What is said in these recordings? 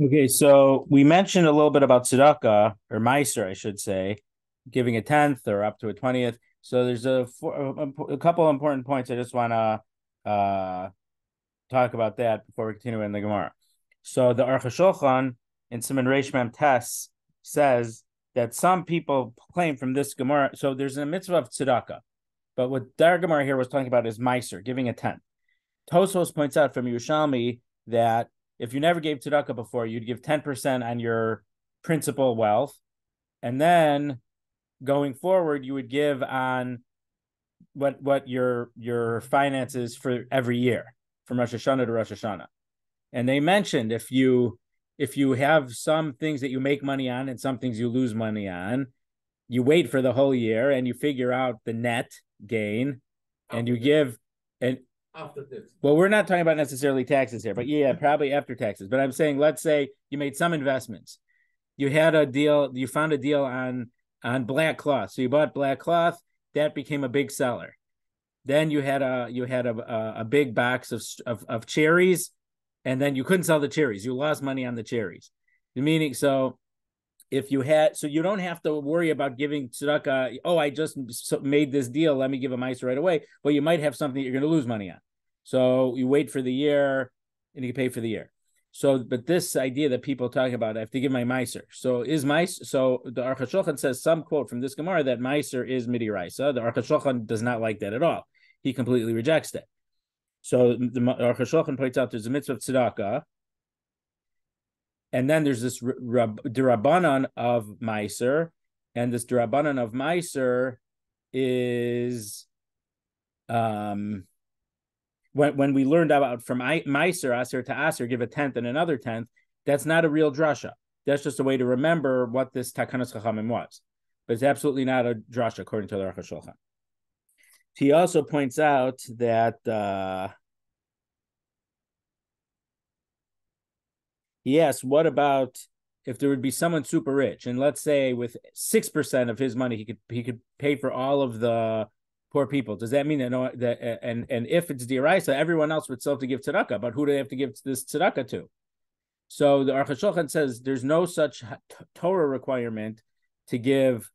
Okay, so we mentioned a little bit about tzedakah or meiser, I should say, giving a tenth or up to a twentieth. So there's a, a, couple important points I just want to uh, talk about that before we continue in the Gemara. So the Aruch in Siman Reish Mem Tes says that some people claim from this Gemara. So there's a mitzvah of tzedakah, but what Dar Gemara here was talking about is meiser, giving a tenth. Tosfos points out from Yerushalmi that if you never gave tzedakah before, you'd give 10% on your principal wealth. And then going forward, you would give on what what your your finances for every year from Rosh Hashanah to Rosh Hashanah. And they mentioned if you if you have some things that you make money on and some things you lose money on, you wait for the whole year and you figure out the net gain and you give and after this. Well, we're not talking about necessarily taxes here, but yeah, probably after taxes. But I'm saying, let's say you made some investments. You had a deal, you found a deal on on black cloth. So you bought black cloth, that became a big seller. Then you had a you had a a, big box of, of of cherries, and then you couldn't sell the cherries. You lost money on the cherries. Meaning so if you had so you don't have to worry about giving tzedakah uh, oh i just made this deal let me give a mice right away well you might have something you're going to lose money on so you wait for the year and you pay for the year. So, but this idea that people talk about, I have to give my miser. So is mice? So the Aruch says some quote from this Gemara that miser is midiraisa. The Aruch does not like that at all. He completely rejects that. So the Aruch HaShulchan points out there's a mitzvah of tzedakah, and then there's this derabanan of miser, and this derabanan of miser is um when, when we learned about from Meiser, Aser to Aser, give a tenth and another tenth, that's not a real drasha. That's just a way to remember what this Takanas Chachamim was. But it's absolutely not a drasha, according to the Aruch HaShulchan. He also points out that uh, yes, what about if there would be someone super rich, and let's say with six percent of his money, he could he could pay for all of the poor people. Does that mean that no that and and if it's diraisa, everyone else would still have to give tzedakah, but who do they have to give this tzedakah to? So the Aruch says there's no such Torah requirement to give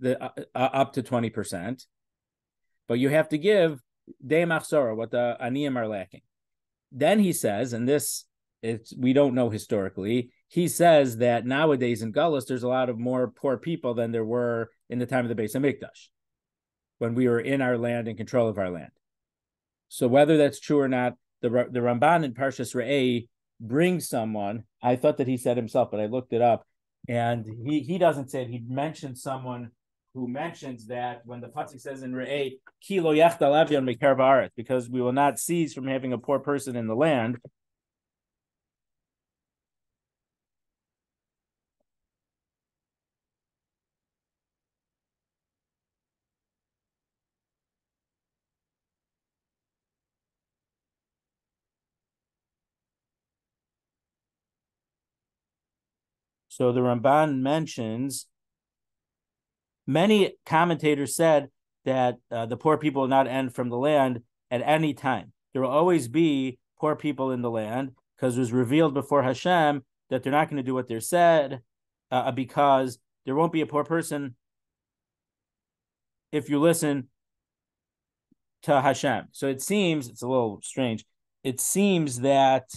the uh, uh, up to twenty percent, but you have to give de machzora what the aniyim are lacking. Then he says, and this it's we don't know historically. He says that nowadays in Gullus there's a lot of more poor people than there were in the time of the Beis Hamikdash when we were in our land and control of our land. So whether that's true or not, the the Ramban in Parshas Re'eh brings someone. I thought that he said himself, but I looked it up, and he he doesn't say it. He mentioned someone who mentions that when the pasuk says in Re'eh, "Kilo yachtal because we will not cease from having a poor person in the land. So the Ramban mentions many commentators said that uh, the poor people will not end from the land at any time. There will always be poor people in the land because it was revealed before Hashem that they're not going to do what they're said uh, because there won't be a poor person if you listen to Hashem. So it seems it's a little strange. It seems that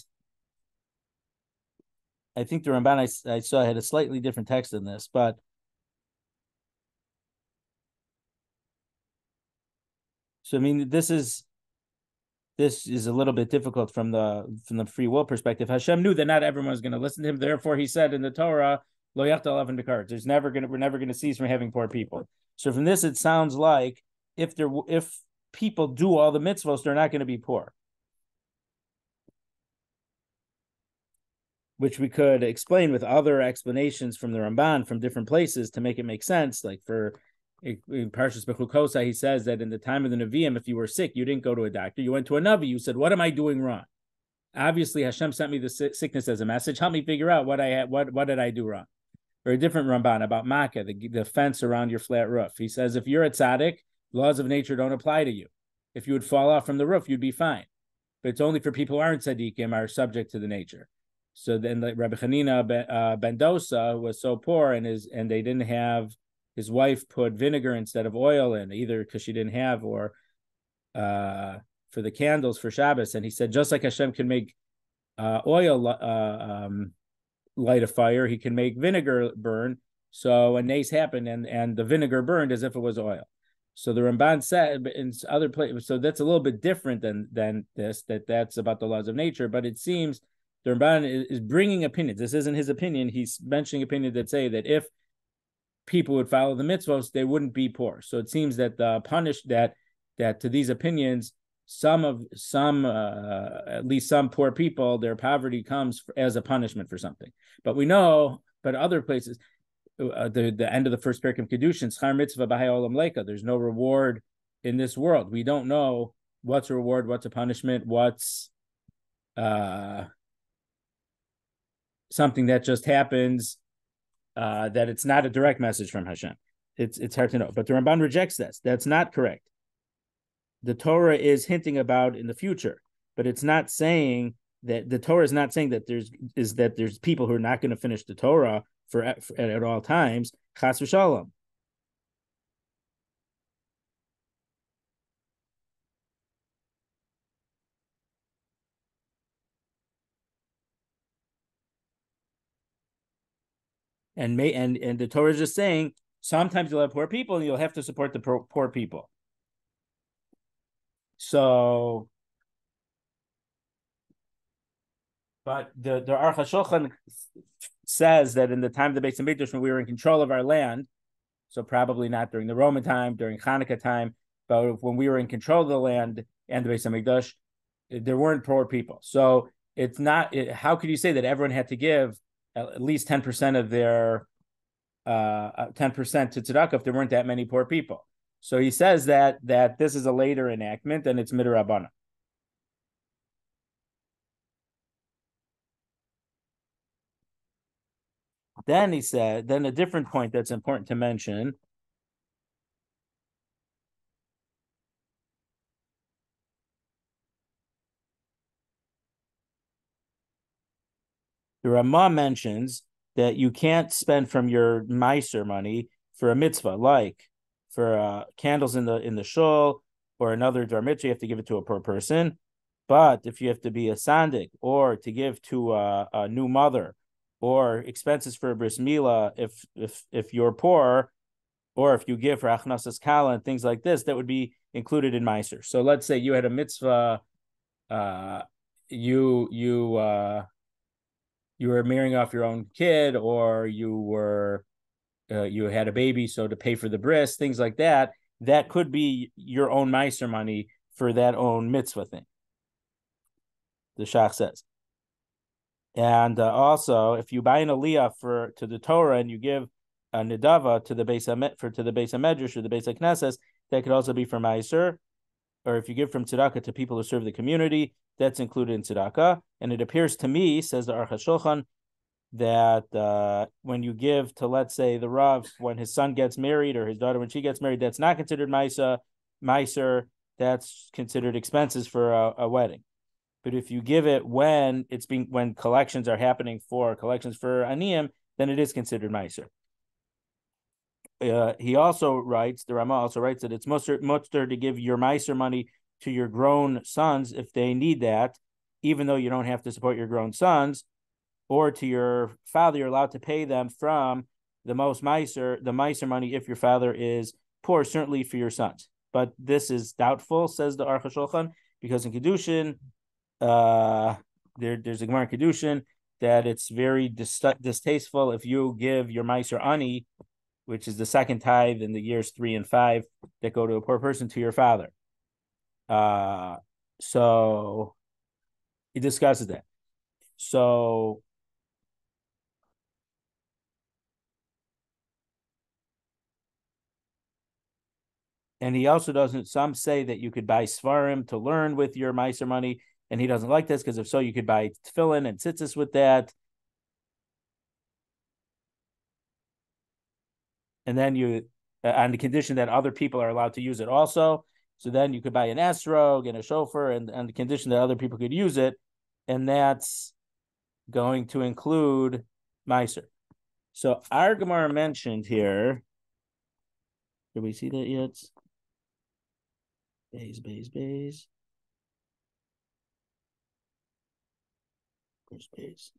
I think the Ramban I, I saw had a slightly different text than this, but so I mean this is this is a little bit difficult from the from the free will perspective. Hashem knew that not everyone was going to listen to him. Therefore, he said in the Torah, "Lo yachtal There's never going to we're never going to cease from having poor people. So from this, it sounds like if there if people do all the mitzvos, they're not going to be poor. Which we could explain with other explanations from the Ramban from different places to make it make sense. Like for in Parshas Bechukosa, he says that in the time of the Nevi'im, if you were sick, you didn't go to a doctor. You went to a Navi. You said, "What am I doing wrong?" Obviously, Hashem sent me the sickness as a message. Help me figure out what I had. What what did I do wrong? Or a different Ramban about Maakeh, the, the fence around your flat roof. He says, if you're a tzaddik, laws of nature don't apply to you. If you would fall off from the roof, you'd be fine. But it's only for people who aren't tzaddikim are subject to the nature. So then, like Rabbi Hanina ben, uh, ben Dosa was so poor, and his and they didn't have his wife put vinegar instead of oil in, either because she didn't have or uh, for the candles for Shabbos. And he said, just like Hashem can make uh, oil uh, um, light a fire, he can make vinegar burn. So a nace happened, and and the vinegar burned as if it was oil. So the Ramban said in other places, so that's a little bit different than than this. That that's about the laws of nature, but it seems the Ramban is, bringing opinions. This isn't his opinion. He's mentioning opinions that say that if people would follow the mitzvahs, they wouldn't be poor. So it seems that the punish that that to these opinions, some of some uh, at least some poor people, their poverty comes as a punishment for something. But we know, but other places, uh, the the end of the first parak of kedushin, schar mitzvah olam leka. There's no reward in this world. We don't know what's a reward, what's a punishment, what's uh something that just happens. Uh, that it's not a direct message from Hashem. It's it's hard to know. But the Ramban rejects this. That's not correct. The Torah is hinting about in the future, but it's not saying that the Torah is not saying that there's is that there's people who are not going to finish the Torah for, for at, all times. Chas v'shalom. And may and and the Torah is just saying sometimes you'll have poor people and you'll have to support the poor, people. So, but the the Aruch HaShulchan says that in the time of the Beis Hamikdash, when we were in control of our land, so probably not during the Roman time, during Hanukkah time, but when we were in control of the land and the Beis Hamikdash, there weren't poor people. So it's not. It, how could you say that everyone had to give at least ten percent of their uh, uh ten percent to tzedakah if there weren't that many poor people? So he says that that this is a later enactment and it's midrabana. Then he said, then a different point that's important to mention. The Ramah mentions that you can't spend from your miser money for a mitzvah, like for uh, candles in the in the shul or another dar mitzvah, you have to give it to a poor person. But if you have to be a sandik or to give to a, a new mother or expenses for a bris milah if if if you're poor, or if you give for achnasas kala and things like this, that would be included in meiser. So let's say you had a mitzvah, uh, you you uh, you were marrying off your own kid, or you were uh, you had a baby, so to pay for the bris, things like that. That could be your own meiser money for that own mitzvah thing. The Shach says. And uh, also, if you buy an aliyah for to the Torah and you give a nidava to the base for to the base of medrash or the base of knesses, that could also be for Meiser. Or if you give from tzedakah to people who serve the community, that's included in tzedakah. And it appears to me, says the Aruch HaShulchan, that uh, when you give to, let's say, the Rav, when his son gets married or his daughter when she gets married, that's not considered Misa, Meiser. That's considered expenses for a, a wedding. But if you give it when it's being when collections are happening for collections for aniyim, then it is considered meiser. Uh, he also writes, the Rama also writes that it's muster, muster to give your meiser money to your grown sons if they need that, even though you don't have to support your grown sons, or to your father, you're allowed to pay them from the most meiser, the meiser money if your father is poor, certainly for your sons. But this is doubtful, says the Aruch HaShulchan, because in Kedushin, uh, there, there's a Gemara in Kedushin that it's very dis- distasteful if you give your Meiser Ani, which is the second tithe in the years three and five that go to a poor person to your father. Uh, so he discusses that. So and he also doesn't. Some say that you could buy svarim to learn with your meiser money and he doesn't like this because if so, you could buy tefillin and tzitzis with that. And then you, uh, on the condition that other people are allowed to use it also. So then you could buy an esrog and a shofar, and on the condition that other people could use it, and that's going to include Meiser. So our Gemara mentioned here. Did we see that yet? Bays, bays, bays. Where's bays?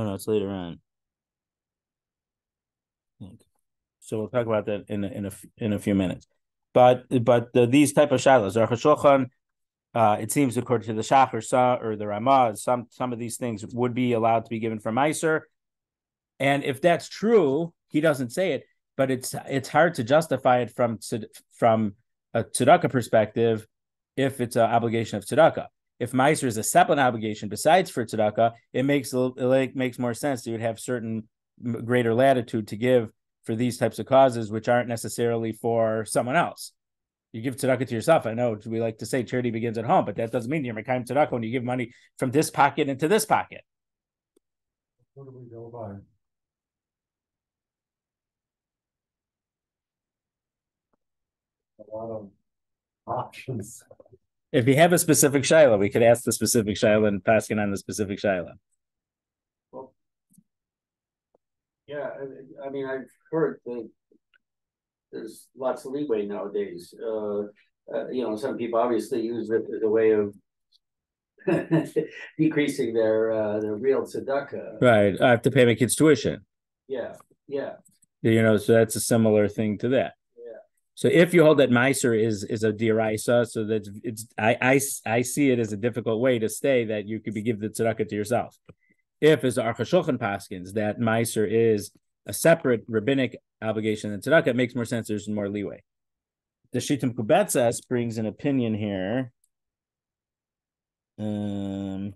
Oh no, it's later on. So we'll talk about that in a, in a in a few minutes. But but the, these type of shilas, Aruch HaShulchan, uh, it seems according to the Shachar or the Ramah, some some of these things would be allowed to be given for Meiser. And if that's true, he doesn't say it, but it's it's hard to justify it from from a tzedakah perspective if it's an obligation of tzedakah if Meiser is a separate obligation besides for tzedakah, it makes it makes more sense. You would have certain greater latitude to give for these types of causes, which aren't necessarily for someone else. You give tzedakah to yourself. I know we like to say charity begins at home, but that doesn't mean you're making tzedakah when you give money from this pocket into this pocket. What do we go by? A lot of options. If you have a specific shaila, we could ask the specific shaila and pass it on the specific shaila. Well, yeah, I, I mean, I've heard that there's lots of leeway nowadays. Uh, uh, you know, some people obviously use it as a way of decreasing their uh, their real tzedakah. Right, I have to pay my kids' tuition. Yeah, yeah. You know, so that's a similar thing to that. So if you hold that Meiser is is a diraisa, so that it's I, I I see it as a difficult way to stay that you could be give the tzedakah to yourself. If as Aruch HaShulchan Paskins that Meiser is a separate rabbinic obligation than tzedakah, it makes more sense. There's more leeway. The Shitah Mekubetzes brings an opinion here. Um,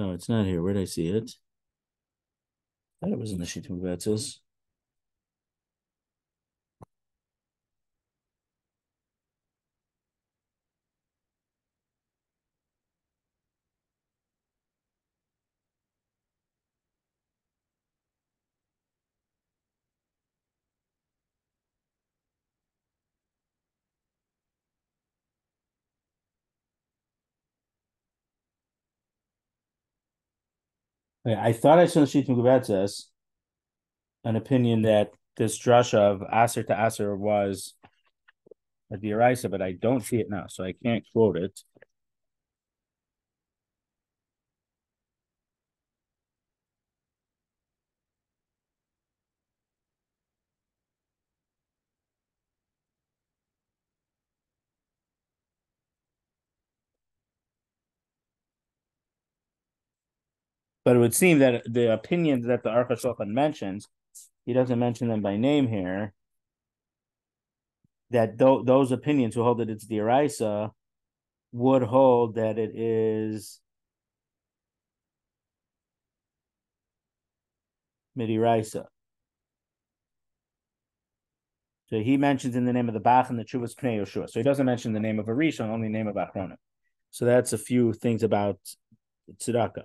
No, it's not here. Where did I see it? I thought it was in the Shittim Betzos. I thought I saw Shitah Mekubetzes an opinion that this drasha of Aser to Aser was a Diraisa, but I don't see it now, so I can't quote it. But it would seem that the opinions that the Archa mentions, he doesn't mention them by name here. That th- those opinions who hold that it's the Araisa would hold that it is Midiraisa. So he mentions in the name of the Bach and the Chuvas Pnei Yoshua. So he doesn't mention the name of a Rishon, only name of Achronim. So that's a few things about tzedakah.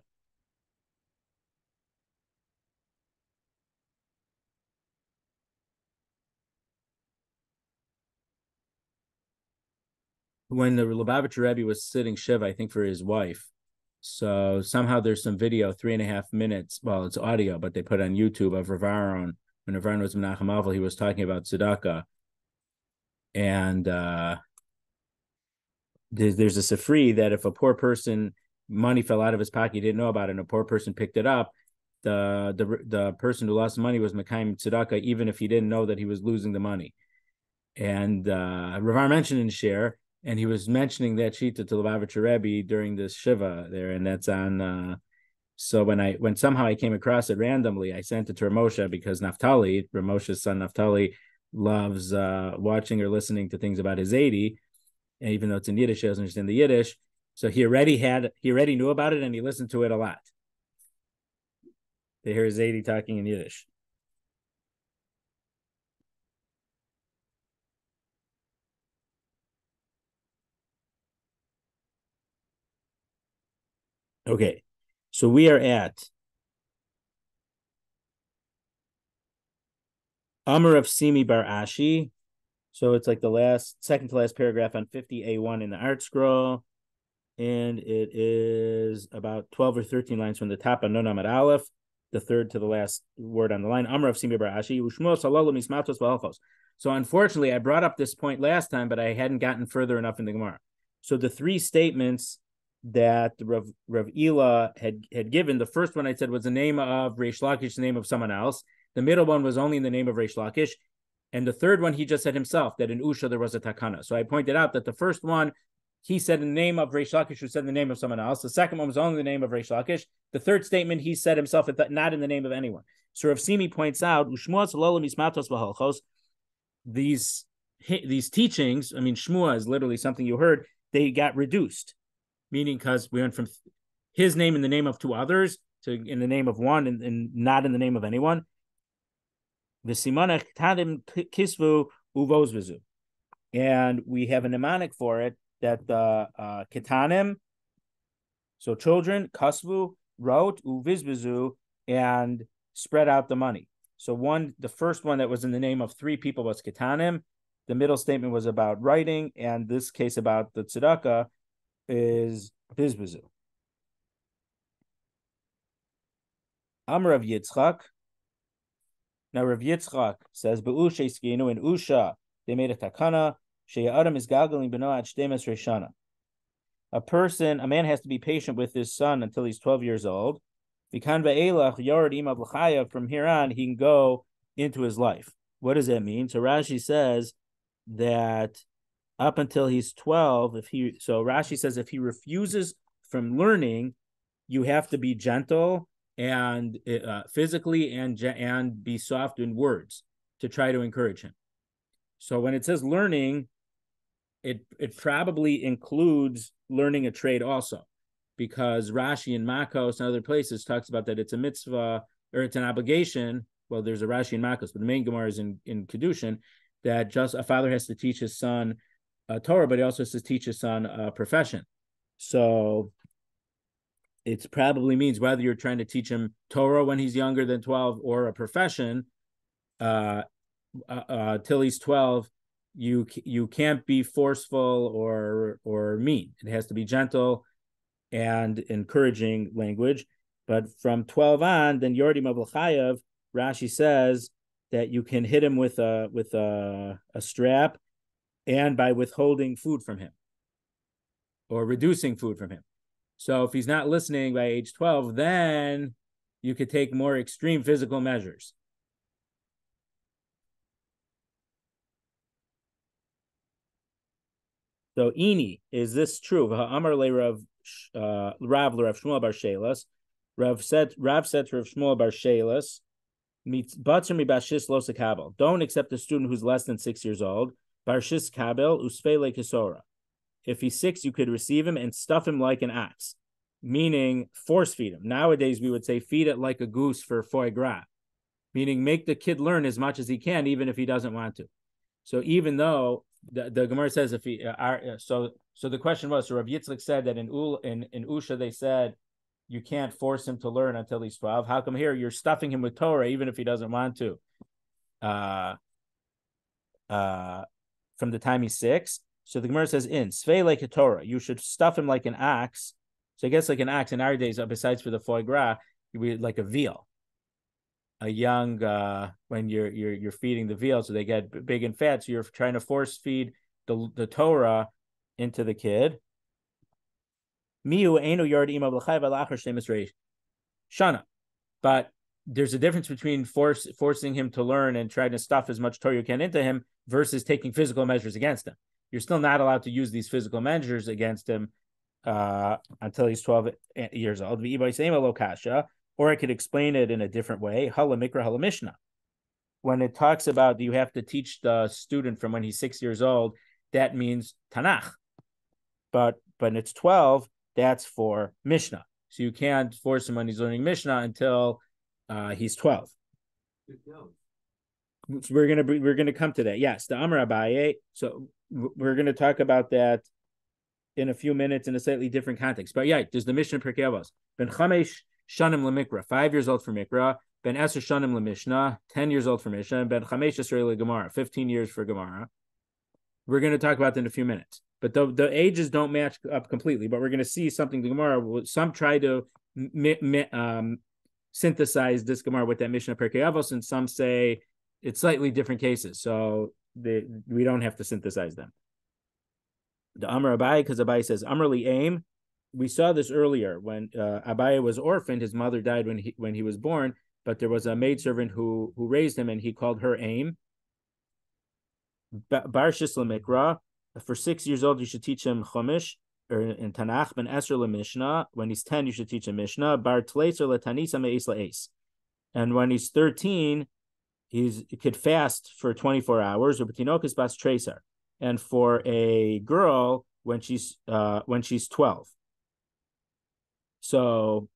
When the Lubavitcher Rebbe was sitting Shiva, I think for his wife. So somehow there's some video, three and a half minutes. Well, it's audio, but they put on YouTube of Rav Aharon. When Rav Aharon was Menachem Avel, he was talking about tzedakah. And uh, there's, there's a sifri that if a poor person, money fell out of his pocket, he didn't know about it, and a poor person picked it up, the the the person who lost money was Mekayim tzedakah, even if he didn't know that he was losing the money. And uh, Ravar mentioned in share and he was mentioning that Shita to Lubavitcher Rebbe during this Shiva there, and that's on. Uh, so when I when somehow I came across it randomly, I sent it to Ramosha because Naftali, Ramosha's son Naftali, loves uh, watching or listening to things about his Zadie. And even though it's in Yiddish, he doesn't understand the Yiddish. So he already had he already knew about it and he listened to it a lot. They hear Zadie talking in Yiddish. Okay, so we are at Amr of Simi Bar Ashi. So it's like the last, second to last paragraph on 50A1 in the ArtScroll. And it is about 12 or 13 lines from the top on Nun Amud Aleph, the third to the last word on the line. Amr of Simi Bar Ashi. So unfortunately, I brought up this point last time, but I hadn't gotten further enough in the Gemara. So the three statements that Rav, Rav Ela had had given. The first one I said was the name of Reish Lakish, the name of someone else. The middle one was only in the name of Reish Lakish. And the third one, he just said himself that in Usha there was a takana. So I pointed out that the first one, he said in the name of Reish Lakish, who said in the name of someone else. The second one was only the name of Reish Lakish. The third statement, he said himself, not in the name of anyone. So Rav Simi points out, these these teachings, I mean, Shmua is literally something you heard, they got reduced meaning because we went from his name in the name of two others to in the name of one and, and not in the name of anyone. Kisvu uvos And we have a mnemonic for it that the uh, ketanim, so children, kasvu, wrote uvizvizu, and spread out the money. So one, the first one that was in the name of three people was ketanim. The middle statement was about writing, and this case about the tzedakah is Bizbizu. Amr of Yitzchak. Now Rav Yitzchak says, "Be'usha skinu in Usha they made a takana she'adam is galgaling benoat shdemes reshana." A person, a man has to be patient with his son until he's twelve years old. From here on, he can go into his life. What does that mean? So Rashi says that up until he's 12 if he so rashi says if he refuses from learning you have to be gentle and uh, physically and and be soft in words to try to encourage him. So when it says learning it it probably includes learning a trade also because rashi and makos and other places talks about that it's a mitzvah or it's an obligation. Well there's a rashi and makos but the main gemara is in in kedushin that just a father has to teach his son uh, Torah, but he also says teach his son a profession. So it probably means whether you're trying to teach him Torah when he's younger than 12 or a profession uh, uh, uh, till he's 12, you you can't be forceful or or mean. It has to be gentle and encouraging language. But from 12 on, then Yordi Mabul Rashi says that you can hit him with a with a, a strap and by withholding food from him or reducing food from him. So if he's not listening by age 12, then you could take more extreme physical measures. So Ini, is this true? Amar le Rav uh, Rav Rav Shmuel Bar Shelas. Rav said Rav said to Rav Shmuel Bar Shelas, mi bashis lo Don't accept a student who's less than six years old. Barshis kabel kisora. If he's six, you could receive him and stuff him like an ox, meaning force feed him. Nowadays, we would say feed it like a goose for foie gras, meaning make the kid learn as much as he can, even if he doesn't want to. So even though the, the Gemara says if he, uh, uh, so so the question was, so Rav Yitzchak said that in Ul in, in Usha they said you can't force him to learn until he's twelve. How come here you're stuffing him with Torah even if he doesn't want to? Uh, uh, from the time he's six. So the Gemara says in Svei like a Torah, you should stuff him like an ox. So I guess like an ox in our days, uh, besides for the foie gras, you be like a veal. A young uh when you're you're you're feeding the veal, so they get big and fat. So you're trying to force feed the the Torah into the kid. Miu Shana. But there's a difference between force forcing him to learn and trying to stuff as much Torah you can into him versus taking physical measures against him. You're still not allowed to use these physical measures against him uh, until he's 12 years old. Or I could explain it in a different way. Halamikra Halamishna. When it talks about you have to teach the student from when he's six years old, that means Tanakh. But but it's 12, that's for Mishnah. So you can't force him when he's learning Mishnah until uh, he's twelve. We're gonna be, we're gonna come to that. Yes, the Amar Abaye. So we're gonna talk about that in a few minutes in a slightly different context. But yeah, there's the Mishnah Pirkei Avos. Ben Chamesh Shanim Lemikra, five years old for Mikra. Ben Eser Shanim Lemishnah, ten years old for Mishnah. And Ben Chamesh Yisrael Gemara, fifteen years for Gemara. We're going to talk about that in a few minutes. But the, the ages don't match up completely. But we're going to see something the Gemara. Some try to um, synthesize this Gemara with that Mishnah Pirkei Avos, and some say it's slightly different cases. So they, we don't have to synthesize them. The Amr Abai, because Abai says Amrli aim. We saw this earlier when uh, Abai was orphaned. His mother died when he when he was born, but there was a maidservant who who raised him, and he called her aim. Barshis Lemikra. For six years old, you should teach him Chumash or in Tanakh. Ben Esr Mishnah. When he's ten, you should teach him Mishnah. Bar Tleitzer Letanisa Me'is La'es. And when he's thirteen, he's he could fast for twenty four hours. Or Batinokas Bas Tracer and for a girl when she's uh when she's 12 so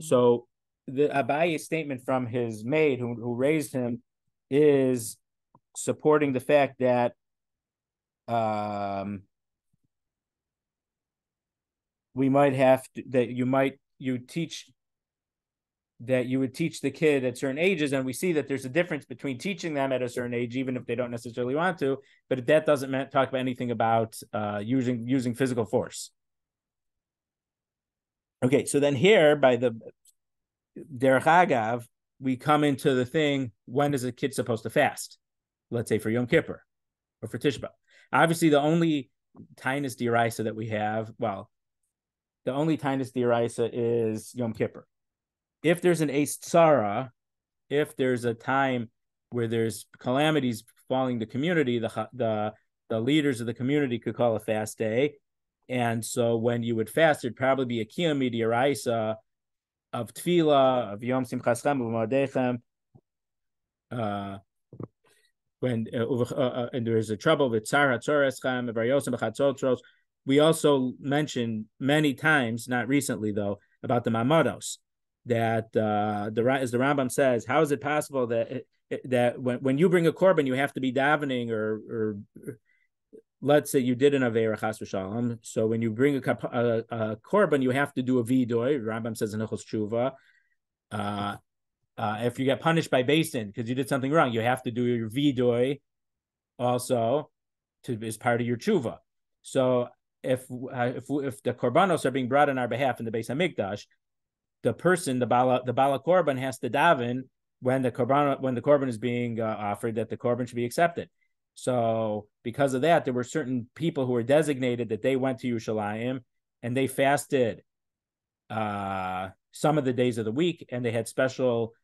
so the Abaye statement from his maid who, who raised him is supporting the fact that um we might have to that you might you teach that you would teach the kid at certain ages and we see that there's a difference between teaching them at a certain age even if they don't necessarily want to but that doesn't talk about anything about uh, using using physical force. Okay so then here by the derech agav we come into the thing when is a kid supposed to fast? Let's say for yom kippur or for tishba. Obviously the only tinus diraisa that we have well the only tinus diraisa is yom kippur if there's an ace if there's a time where there's calamities falling the community, the the the leaders of the community could call a fast day. And so when you would fast, it'd probably be a kiyam midiraisa of tefillah, of yom simchas chem, of madechem. Uh, when uh, uh, uh, and there is a trouble with tzar hatzoreschem, varyosim b'chatzotros. We also mentioned many times, not recently though, about the mamados that uh, the as the Rambam says, how is it possible that that when, when you bring a korban, you have to be davening or or let's say you did an avera chas v'shalom. So when you bring a, a, a, korban, you have to do a vidoy. Rambam says in Hilchos Tshuva. Uh, uh, if you get punished by basin because you did something wrong, you have to do your vidoy also to as part of your tshuva. So if uh, if if the korbanos are being brought on our behalf in the Beis Hamikdash, the person, the bala, the bala korban has to daven when the korban when the korban is being uh, offered that the korban should be accepted. So because of that, there were certain people who were designated that they went to Yerushalayim and they fasted uh, some of the days of the week, and they had special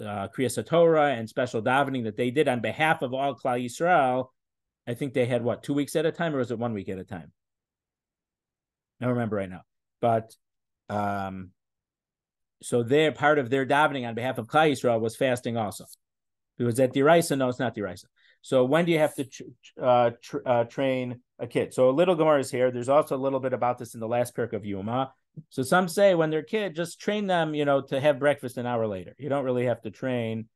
uh, Kriyas Torah and special davening that they did on behalf of all Klal Yisrael. I think they had what two weeks at a time, or was it one week at a time? I don't remember right now, but um, so their part of their davening on behalf of Klal Yisrael was fasting also. Because at Diraisa, no, it's not Diraisa. So when do you have to uh, tr- uh, train a kid? So a little Gemara is here. There's also a little bit about this in the last perk of Yuma. So some say when they're kid, just train them, you know, to have breakfast an hour later. You don't really have to train.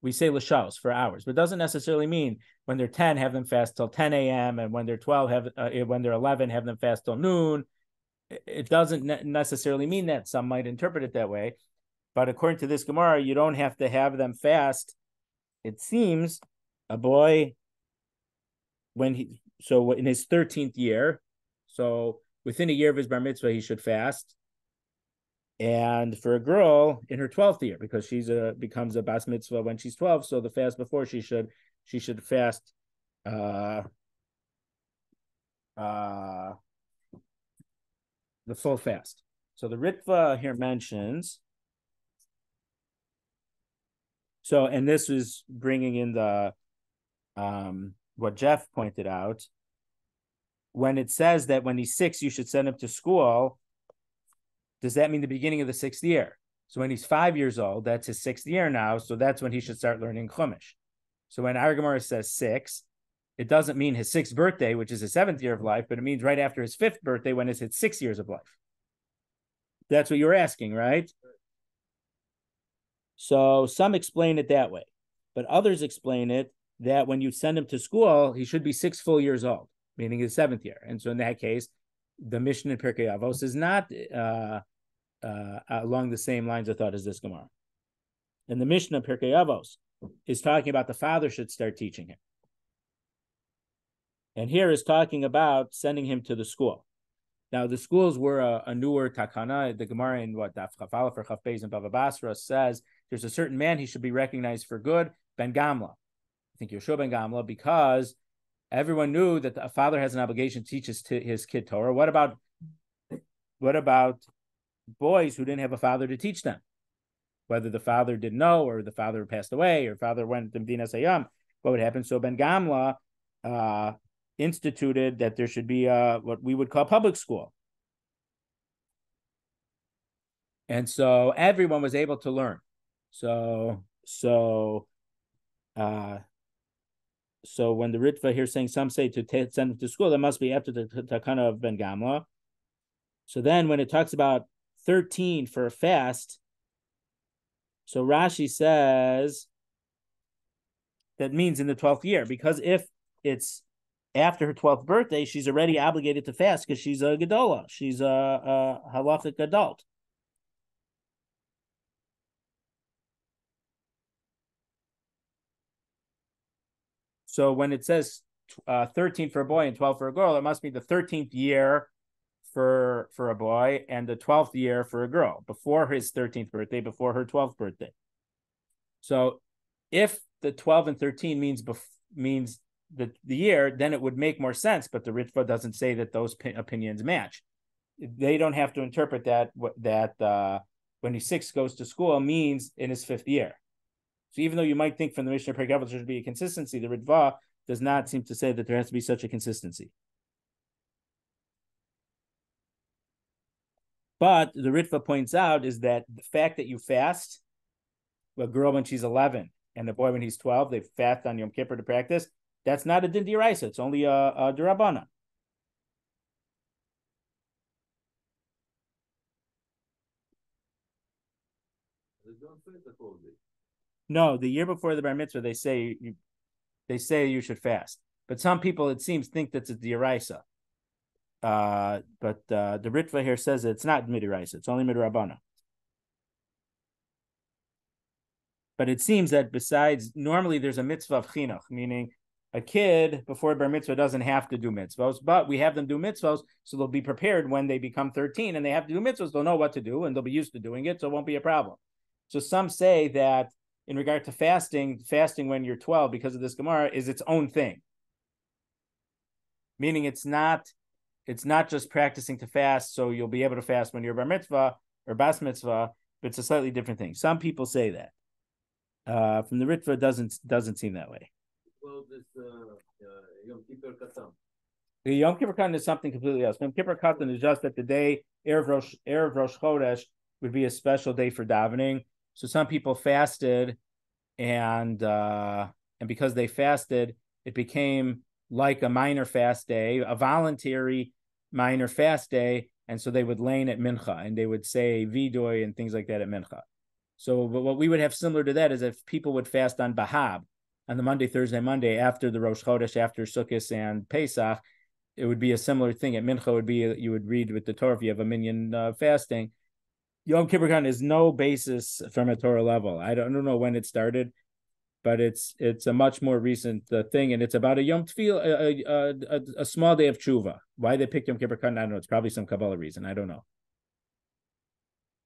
We say lashos for hours, but it doesn't necessarily mean when they're 10, have them fast till 10 a.m. and when they're 12, have uh, when they're 11, have them fast till noon it doesn't necessarily mean that. Some might interpret it that way. But according to this Gemara, you don't have to have them fast. It seems a boy, when he, so in his 13th year, so within a year of his bar mitzvah, he should fast. And for a girl in her 12th year, because she's a becomes a bas mitzvah when she's 12, so the fast before she should she should fast uh uh the full fast. So the Ritva here mentions. So, and this is bringing in the, um, what Jeff pointed out. When it says that when he's six, you should send him to school, does that mean the beginning of the sixth year? So when he's five years old, that's his sixth year now. So that's when he should start learning Chumash. So when Argamar says six, it doesn't mean his sixth birthday, which is his seventh year of life, but it means right after his fifth birthday when it's his six years of life. That's what you're asking, right? So some explain it that way, but others explain it that when you send him to school, he should be six full years old, meaning his seventh year. And so in that case, the Mishnah in Pirkei Avos is not uh, uh, along the same lines of thought as this Gemara. And the Mishnah of Pirkei Avos is talking about the father should start teaching him. And here is talking about sending him to the school. Now, the schools were a, a newer takana. The Gemara in what Daf Chafala for Chafbez and Bava Basra says there's a certain man he should be recognized for good, Ben Gamla. I think Yeshua Ben Gamla, because everyone knew that a father has an obligation to teach his, to his kid Torah. What about what about boys who didn't have a father to teach them? Whether the father didn't know, or the father passed away, or father went to Medina Sayyam, what would happen? So Ben Gamla uh, instituted that there should be a, what we would call public school. And so everyone was able to learn. So, so, uh, so when the Ritva here saying some say to t- send them to school, that must be after the Takana of Ben Gamla. So then when it talks about 13 for a fast, so Rashi says that means in the 12th year, because if it's after her 12th birthday, she's already obligated to fast because she's a Gedola. She's a, a halachic adult. So when it says uh, 13 for a boy and 12 for a girl, it must be the 13th year for for a boy and the 12th year for a girl before his 13th birthday, before her 12th birthday. So if the 12 and 13 means bef- means the, the year, then it would make more sense. But the Ritva doesn't say that those p- opinions match. They don't have to interpret that that uh, when he's six goes to school means in his fifth year. So even though you might think from the Mishnah Perek there should be a consistency, the Ritva does not seem to say that there has to be such a consistency. But the Ritva points out is that the fact that you fast, a girl when she's 11 and a boy when he's 12, they fast on Yom Kippur to practice, that's not a din. It's only a, a durabana. No, the year before the bar mitzvah, they say you, they say you should fast. But some people, it seems, think that's a diraisa. Uh, but uh, the Ritva here says it's not midiraisa; it's only midrabana. But it seems that besides normally there's a mitzvah of chinuch, meaning a kid before bar mitzvah doesn't have to do mitzvahs, but we have them do mitzvahs so they'll be prepared when they become 13 and they have to do mitzvahs. They'll know what to do and they'll be used to doing it, so it won't be a problem. So some say that in regard to fasting, fasting when you're 12 because of this Gemara is its own thing. Meaning it's not it's not just practicing to fast so you'll be able to fast when you're bar mitzvah or bas mitzvah, but it's a slightly different thing. Some people say that. Uh, from the Ritva doesn't doesn't seem that way uh, uh, Yom Kippur Katan? The Yom Kippur Katan is something completely else. Yom Kippur Katan is just that the day Erev Rosh, Erev Rosh Chodesh would be a special day for davening. So some people fasted, and uh, and because they fasted, it became like a minor fast day, a voluntary minor fast day, and so they would lane at mincha and they would say vidoy and things like that at mincha. So, but what we would have similar to that is if people would fast on Bahab, on the Monday, Thursday, Monday after the Rosh Chodesh, after Sukkot and Pesach, it would be a similar thing. At Mincha would be you would read with the Torah if you have a minyan uh, fasting. Yom Kippur Katan is no basis from a Torah level. I don't, I don't know when it started, but it's it's a much more recent uh, thing, and it's about a Yom Tfil, a, a, a, a, small day of tshuva. Why they picked Yom Kippur Katan, I don't know. It's probably some Kabbalah reason. I don't know.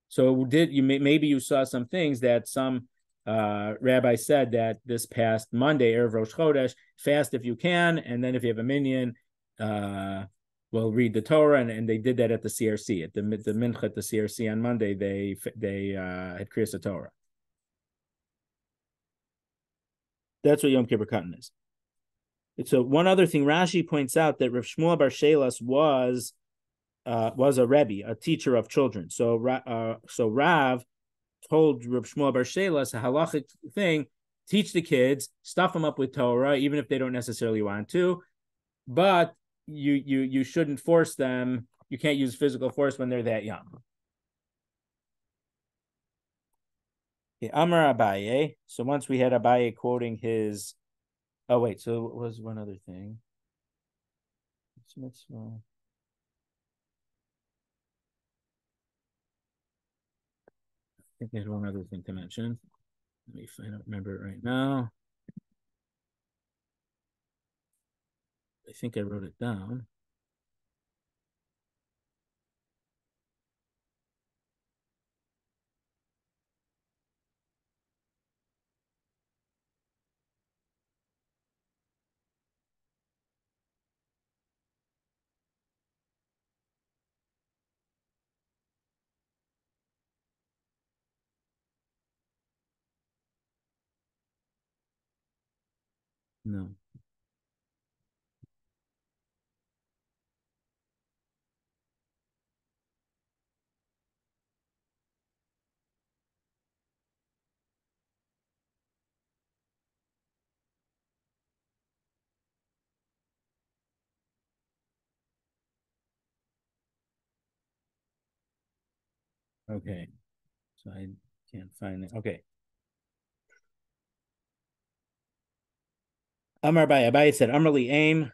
So did you maybe you saw some things that some uh, rabbi said that this past Monday, Erev Rosh Chodesh, fast if you can, and then if you have a minyan, uh, we'll read the Torah, and, and they did that at the CRC at the the mincha at the CRC on Monday. They they uh, had Kriyas Torah. That's what Yom Kippur Katan is. So one other thing, Rashi points out that Rav Shmuel Bar Shelas was uh, was a rebbe, a teacher of children. So uh, so Rav told Reb Shmuel Bar Shelas a halachic thing: teach the kids, stuff them up with Torah, even if they don't necessarily want to, but you you you shouldn't force them. You can't use physical force when they're that young. Amar Abaye. So once we had Abaye quoting his. Oh wait, so what was one other thing. It's mitzvah. Think there's one other thing to mention. Let me find. I don't remember it right now. I think I wrote it down. No. Okay. So I can't find it. Okay. Amar Abaye. Abaye said, Amarli Aim,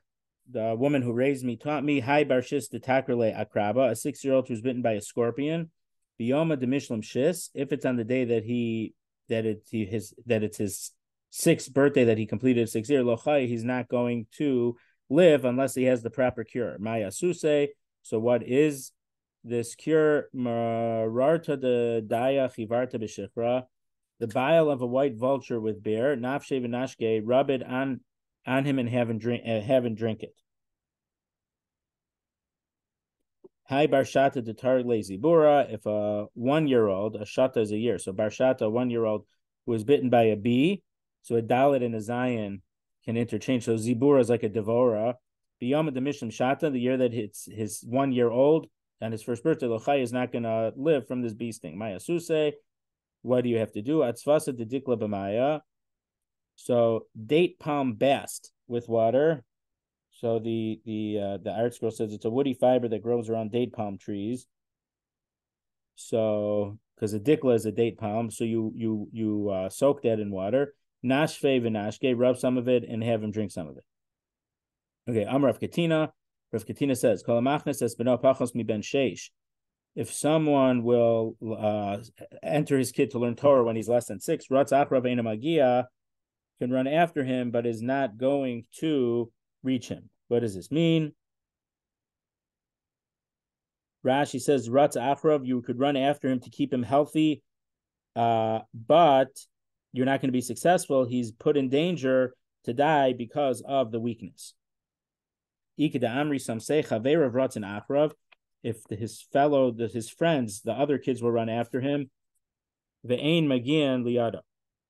the woman who raised me, taught me, Hi Barshis de Takrele Akraba, a six year old who was bitten by a scorpion. Bioma de Mishlam Shis, if it's on the day that he that it's his that it's his sixth birthday that he completed six year lochai, he's not going to live unless he has the proper cure. Maya Suse. So what is this cure? Mararta de Daya Chivarta B'Shikra. The bile of a white vulture with bear, nafshe v'nashke, rub it on on him and have him drink uh, have him drink it. Hi barshata de tar zibura. If a one year old, a shata is a year, so barshata, one year old who was bitten by a bee, so a dalet and a zayin can interchange. So zibura is like a devora. Biyama the mishlam shata, the year that it's his one year old on his first birthday, lochai is not going to live from this bee sting. Maya suse. What do you have to do? Atzvasa de dikla b'maya. So date palm bast with water. So the the uh, the ArtScroll says it's a woody fiber that grows around date palm trees. So because a dikla is a date palm, so you you you uh, soak that in water. Nashfe v'nashke, rub some of it and have him drink some of it. Okay, Amar Rav Katina. Rav Katina says, "Kolamachnes es pachos mi ben sheish." If someone will uh, enter his kid to learn Torah when he's less than six, Ratz Achrav Magia can run after him, but is not going to reach him. What does this mean? Rashi says, Ratz Achrav, you could run after him to keep him healthy, uh, but you're not going to be successful. He's put in danger to die because of the weakness. If his fellow, the, his friends, the other kids will run after him, Ve'ain Magian Liada.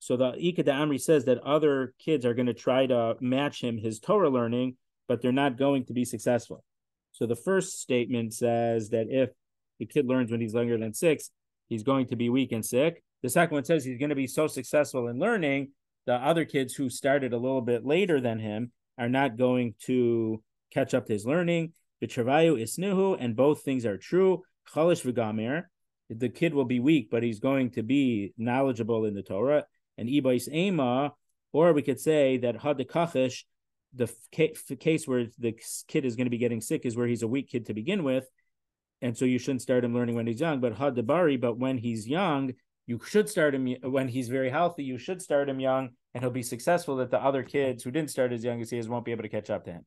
So the Ikeda Amri says that other kids are going to try to match him his Torah learning, but they're not going to be successful. So the first statement says that if the kid learns when he's younger than six, he's going to be weak and sick. The second one says he's going to be so successful in learning, the other kids who started a little bit later than him are not going to catch up to his learning. The Travayu isnuhu, and both things are true. Chalish v'gamer, the kid will be weak, but he's going to be knowledgeable in the Torah. And ibais ema, or we could say that kachish, the case where the kid is going to be getting sick is where he's a weak kid to begin with, and so you shouldn't start him learning when he's young. But hadabari, but when he's young, you should start him when he's very healthy. You should start him young, and he'll be successful. That the other kids who didn't start as young as he is won't be able to catch up to him.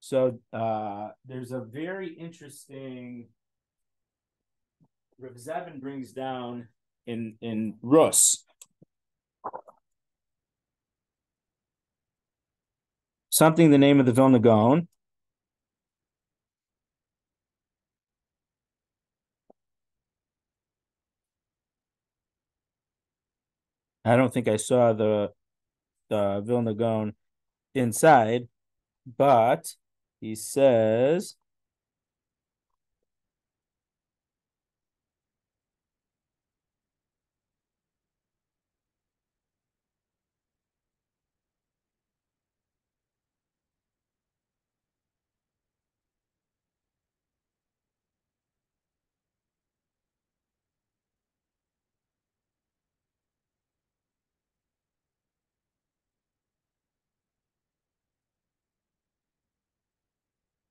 So uh, there's a very interesting. Rav Zevin brings down in in Rus. Something the name of the Vilna Gaon. I don't think I saw the the Vilna Gaon inside, but he says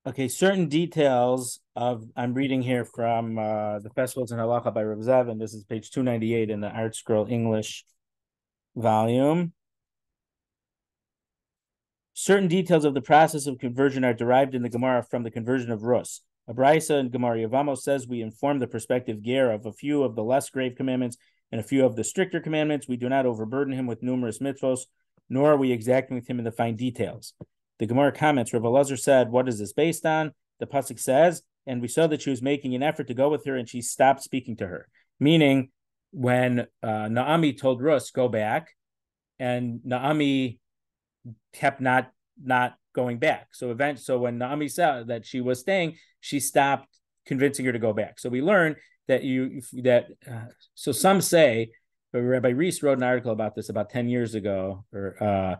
Okay, certain details of I'm reading here from uh, the Festivals in Halacha by Rav Zev, and this is page 298 in the ArtScroll English volume. Certain details of the process of conversion are derived in the Gemara from the conversion of Rus. Abraisa and Gemara Yavamo says we inform the prospective ger of a few of the less grave commandments and a few of the stricter commandments. We do not overburden him with numerous mitzvos, nor are we exacting with him in the fine details. The Gemara comments, Rav Elazar said, What is this based on? The Pasuk says, and we saw that she was making an effort to go with her and she stopped speaking to her. Meaning, when uh, Naomi told Rus, go back, and Naomi kept not not going back. So event so when Naomi saw that she was staying, she stopped convincing her to go back. So we learn that you that uh, so some say Rabbi Reese wrote an article about this about 10 years ago or uh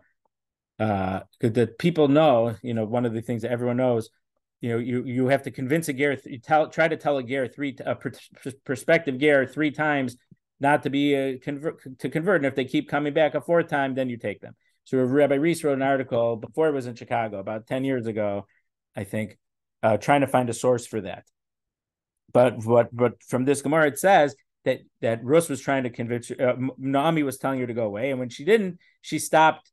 uh that people know, you know, one of the things that everyone knows, you know, you you have to convince a ger you tell try to tell a ger three a prospective ger three times not to be a convert to convert and if they keep coming back a fourth time then you take them. So Rabbi Reese wrote an article before it was in Chicago, about 10 years ago, I think, uh, trying to find a source for that. But what but from this Gemara, it says that that Rus was trying to convince uh, Naomi was telling her to go away, and when she didn't, she stopped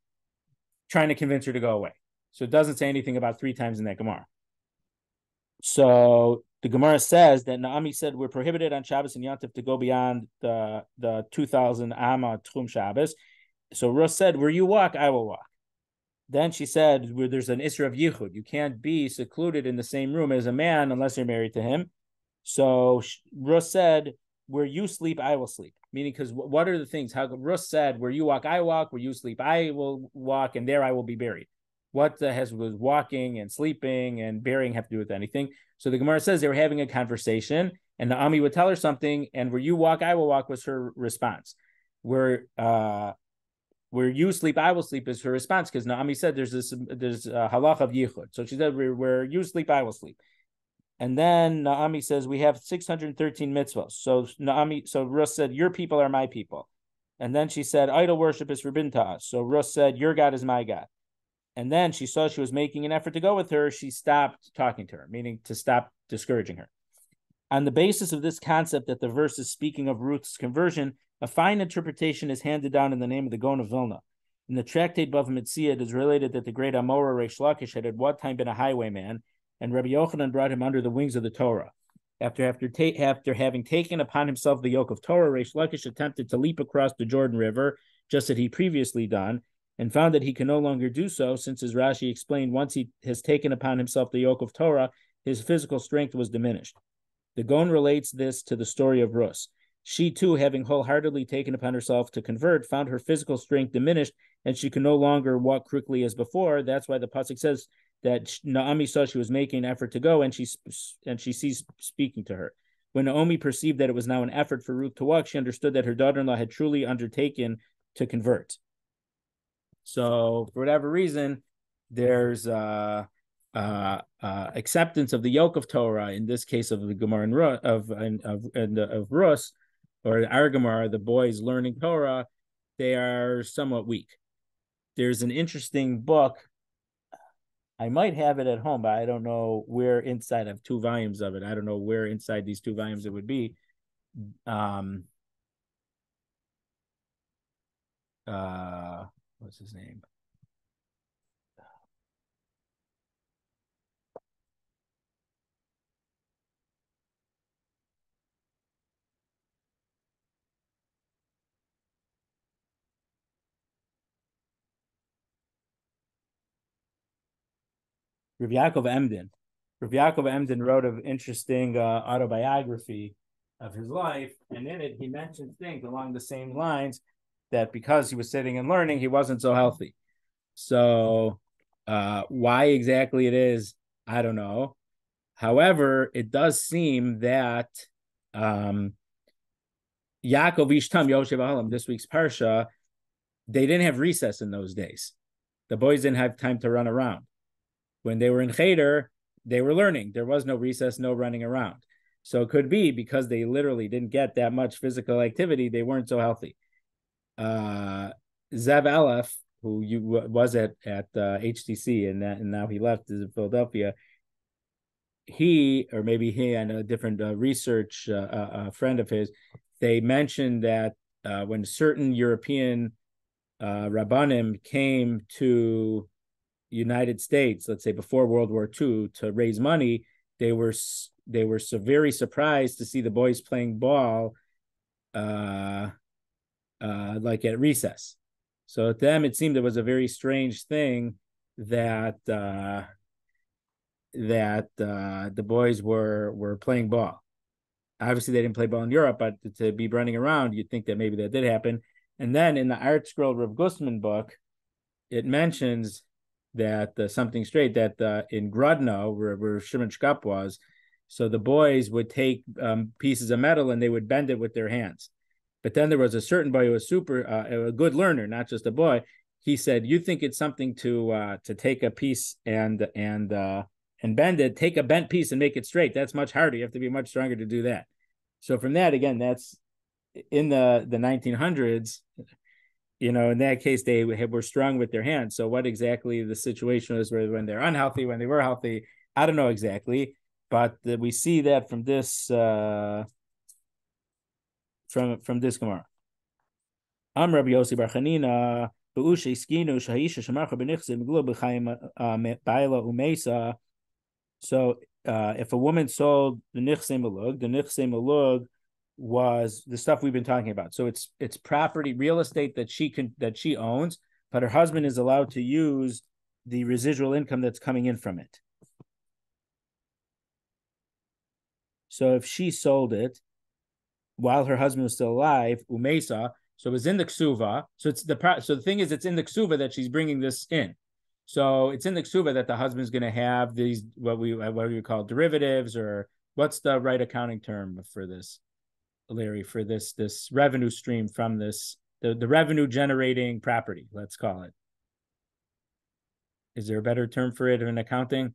trying to convince her to go away. So it doesn't say anything about three times in that Gemara. So the Gemara says that Naomi said we're prohibited on Shabbos and Yontif to go beyond the the two thousand Amma Tchum Shabbos, so Rus said, Where you walk, I will walk. Then she said, Where there's an Isra of Yichud, you can't be secluded in the same room as a man unless you're married to him. So Rus said, Where you sleep, I will sleep. Meaning, because what are the things? How Rus said, Where you walk, I walk, where you sleep, I will walk, and there I will be buried. What the has was walking and sleeping and burying have to do with anything? So the Gemara says they were having a conversation, and the Ami would tell her something, and where you walk, I will walk was her response. Where uh where you sleep, I will sleep is her response because Naomi said there's this there's a halach of yichud. So she said where, where you sleep, I will sleep. And then Naomi says we have 613 mitzvahs. So Naomi, so Rus said, Your people are my people. And then she said, Idol worship is forbidden to us. So Rus said, Your God is my God. And then she saw she was making an effort to go with her. She stopped talking to her, meaning to stop discouraging her. On the basis of this concept that the verse is speaking of Ruth's conversion, a fine interpretation is handed down in the name of the Gaon of Vilna. In the tractate Bava Metzia, it is related that the great Amora Reish Lakish had at one time been a highwayman, and Rabbi Yochanan brought him under the wings of the Torah. After after, ta- after having taken upon himself the yoke of Torah, Reish Lakish attempted to leap across the Jordan River, just as he previously done, and found that he can no longer do so, since as Rashi explained, once he has taken upon himself the yoke of Torah, his physical strength was diminished. The Gaon relates this to the story of Rus. She too, having wholeheartedly taken upon herself to convert, found her physical strength diminished, and she could no longer walk quickly as before. That's why the pasuk says that Naomi saw she was making an effort to go, and she and she ceased speaking to her. When Naomi perceived that it was now an effort for Ruth to walk, she understood that her daughter-in-law had truly undertaken to convert. So, for whatever reason, there's uh, uh, uh, acceptance of the yoke of Torah. In this case, of the Gemara and of and of and of Rus, or our Gemara, the boys learning Torah, they are somewhat weak. There's an interesting book. I might have it at home, but I don't know where inside. of two volumes of it. I don't know where inside these two volumes it would be. Um, uh, what's his name? Rav Yaakov Emden. Rav Yaakov Emden wrote an interesting uh, autobiography of his life, and in it he mentions things along the same lines that because he was sitting and learning, he wasn't so healthy. So, uh, why exactly it is, I don't know. However, it does seem that um, Yaakov Ishtam Yoshev Ahalam, this week's Parsha, they didn't have recess in those days. The boys didn't have time to run around. When they were in Cheder, they were learning. There was no recess, no running around. So it could be because they literally didn't get that much physical activity, they weren't so healthy. Uh, Zev Eleff, who you was at at uh, HTC and that, and now he left is in Philadelphia. he or maybe he and a different uh, research uh, uh, uh, friend of his, they mentioned that uh, when certain European uh, rabbanim came to United States, let's say before World War II, to raise money, they were they were so very surprised to see the boys playing ball, uh, uh, like at recess. So to them, it seemed it was a very strange thing that uh, that uh, the boys were were playing ball. Obviously, they didn't play ball in Europe, but to be running around, you'd think that maybe that did happen. And then in the Art ArtScroll Rav Gustman book, it mentions that uh, something straight that uh, in Grodno, where, where Shimon Shkop was, so the boys would take um, pieces of metal and they would bend it with their hands. But then there was a certain boy who was super uh, a good learner, not just a boy. He said, "You think it's something to uh, to take a piece and and uh, and bend it, take a bent piece and make it straight. That's much harder. You have to be much stronger to do that. So from that, again, that's in the the 1900s. You know, in that case, they were strong with their hands. So what exactly the situation was when they're unhealthy, when they were healthy, I don't know exactly, but we see that from this uh, from from this Gemara. Am Rabbi Yossi Bar Chanina, Shahisha Umesa so uh, if a woman sold the nichse malug, the nichse malug was the stuff we've been talking about. So it's it's property, real estate that she can that she owns, but her husband is allowed to use the residual income that's coming in from it. So if she sold it while her husband was still alive, umesa, so it was in the ksuva. So it's the so the thing is, it's in the ksuva that she's bringing this in. So it's in the ksuba that the husband's going to have these what we what we call derivatives or what's the right accounting term for this, Larry, for this this revenue stream from this the, the revenue generating property, let's call it. Is there a better term for it in accounting?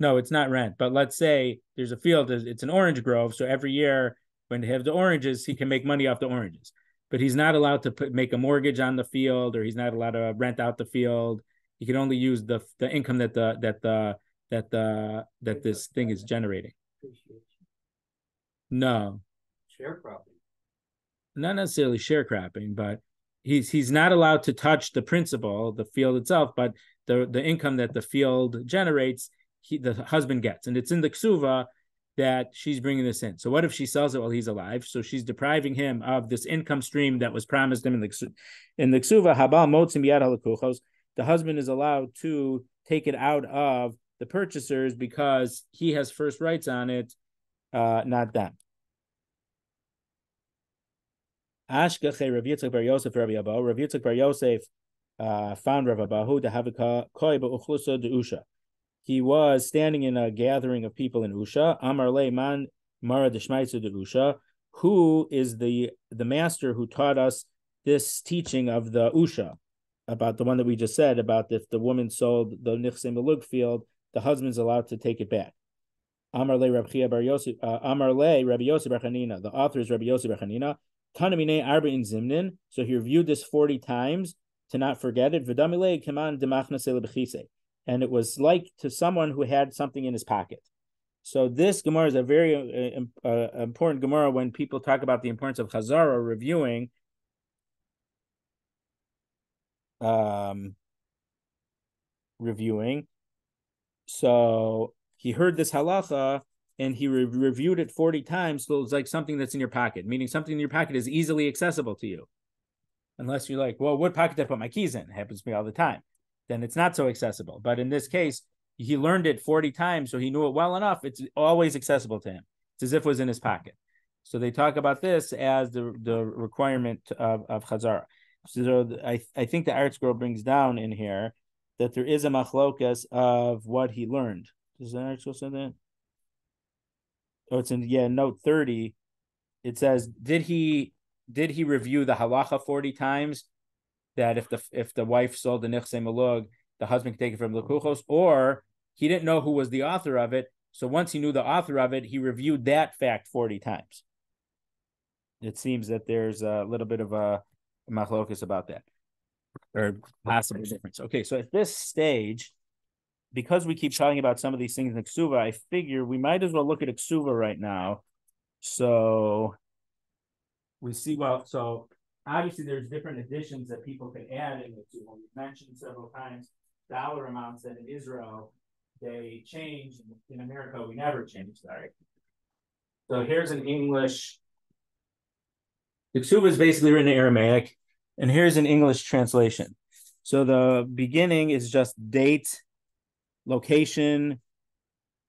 No, it's not rent. But let's say there's a field, it's an orange grove. So every year when they have the oranges, he can make money off the oranges but he's not allowed to put, make a mortgage on the field or he's not allowed to rent out the field. He can only use the the income that the that the that the that this thing is generating. No. Sharecropping. Not necessarily sharecropping, but he's he's not allowed to touch the principal, the field itself, but the the income that the field generates, he the husband gets, and it's in the ksuva that she's bringing this in. So what if she sells it while he's alive? So she's depriving him of this income stream that was promised him in the in the ksuva. Habal motzim yad The husband is allowed to take it out of the purchasers because he has first rights on it, uh, not them. Ashkache Rav Yitzchak Bar Yosef Rabbi Abahu. Rav Yitzchak Bar Yosef uh, found Rav Abahu to have a koi ba'uchlusa de usha he was standing in a gathering of people in Usha. Amar le man mara de Shmais de Usha. Who is the the master who taught us this teaching of the Usha about the one that we just said about if the woman sold the Nichse Malug field, the husband's allowed to take it back. Amar le Rabbi Bar Yosef, uh, Amar le Rabbi Yosef Rechanina. The author is Rabbi Yosef Rechanina. Tanamine Arba'in Zimnin. So he reviewed this 40 times to not forget it. V'damile Kaman Demachna and it was like to someone who had something in his pocket. So this Gemara is a very uh, uh, important Gemara when people talk about the importance of Chazara reviewing. Um, reviewing. So he heard this halacha and he re- reviewed it 40 times. So it's like something that's in your pocket, meaning something in your pocket is easily accessible to you. Unless you're like, well, what pocket did I put my keys in? It happens to me all the time then it's not so accessible. But in this case, he learned it 40 times, so he knew it well enough. It's always accessible to him. It's as if it was in his pocket. So they talk about this as the, the requirement of, of Chazara. So I, I think the ArtScroll brings down in here that there is a machlokas of what he learned. Does the actually say that? Oh, it's in yeah, note 30. It says, did he did he review the halacha 40 times that if the if the wife sold the nichse malug, the husband could take it from the kuchos, or he didn't know who was the author of it. So once he knew the author of it, he reviewed that fact 40 times. It seems that there's a little bit of a machlokus about that, or possible difference. Okay, so at this stage, because we keep talking about some of these things in Ksuva, I figure we might as well look at Ksuva right now. So we see well, so obviously there's different additions that people can add in Ksuva. We've mentioned several times dollar amounts that in Israel they change. In America, we never change. Sorry. So here's an English. The Ksuva is basically written in Aramaic, and here's an English translation. So the beginning is just date, location,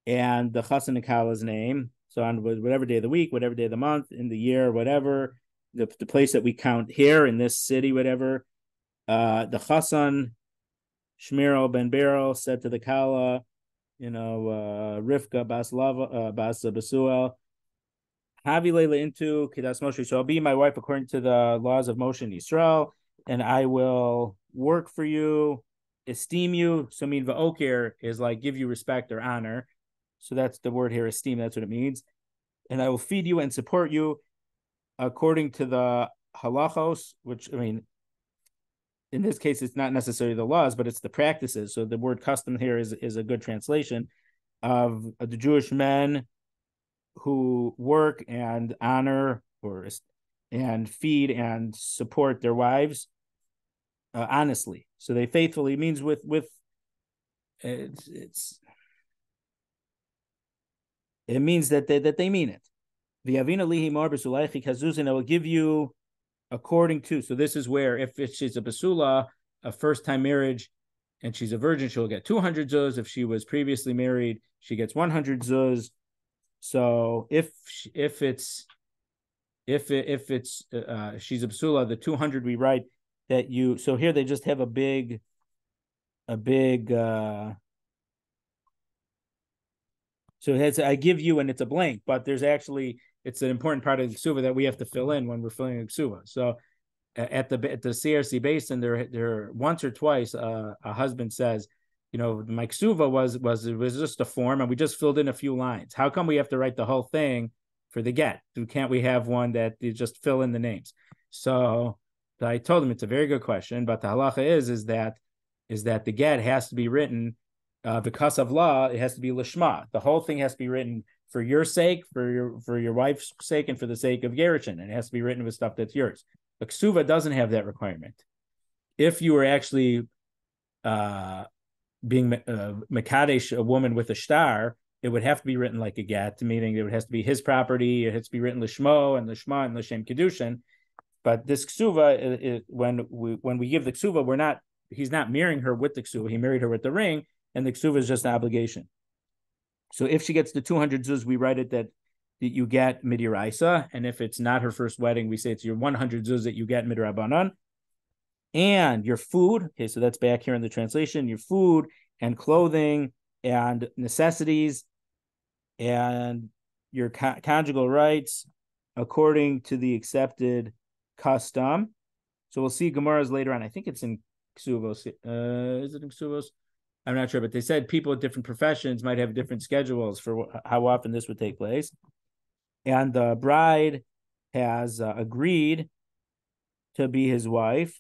and the Chassan Kala's name. So on whatever day of the week, whatever day of the month, in the year, whatever, the, the place that we count here in this city, whatever. Uh, the Chassan Shmiro ben Beryl said to the Kala, you know, uh, Rivka Bas Lava, uh, Bas Basuel, Havi Leila into Kidas Moshe. So I'll be my wife according to the laws of Moshe and Israel, and I will work for you, esteem you. So mean Va'okir is like give you respect or honor. So that's the word here, esteem, that's what it means. And I will feed you and support you according to the halachos, which I mean, in this case, it's not necessarily the laws, but it's the practices. So the word custom here is, is a good translation of the Jewish men who work and honor or and feed and support their wives uh, honestly. So they faithfully means with with it's, it's it means that they that they mean it. The Avina Lihi Mar Kazuzin, I will give you according to. So this is where if she's a basula, a first time marriage, and she's a virgin, she'll get 200 zuz. If she was previously married, she gets 100 zuz. So if if it's if if it's uh, she's a basula, the 200 we write that you. So here they just have a big, a big. uh so it has, I give you, and it's a blank, but there's actually it's an important part of the suva that we have to fill in when we're filling a suva So at the at the CRC beis din, there there once or twice uh, a husband says, you know, my ksuva was was it was just a form, and we just filled in a few lines. How come we have to write the whole thing for the get? Can't we have one that you just fill in the names? So I told him it's a very good question, but the halacha is is that is that the get has to be written uh, because of law. It has to be lishma. The whole thing has to be written for your sake, for your for your wife's sake, and for the sake of Gerichin. And it has to be written with stuff that's yours. But ksuva doesn't have that requirement. If you were actually uh, being uh, mekadesh a woman with a star, it would have to be written like a get, meaning it would have to be his property. It has to be written lishmo and lishma and lishem kedushin. But this ksuva, when we when we give the ksuva, we're not he's not marrying her with the ksuva. He married her with the ring, and the ksuva is just an obligation. So if she gets the 200 zuz, we write it that, that you get midiraisa, and if it's not her first wedding, we say it's your 100 zuz that you get midrabanan. And your food, okay, so that's back here in the translation, your food and clothing and necessities and your co- conjugal rights according to the accepted custom. So we'll see Gemara's later on. I think it's in Ksuvos. Uh, is it in Ksuvos? I'm not sure, but they said people with different professions might have different schedules for wh- how often this would take place. And the bride has uh, agreed to be his wife.